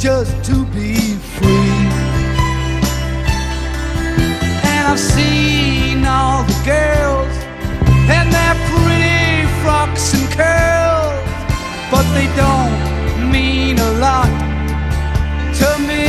just to be free. And I've seen all the girls and their pretty frocks and curls, but they don't mean a lot to me.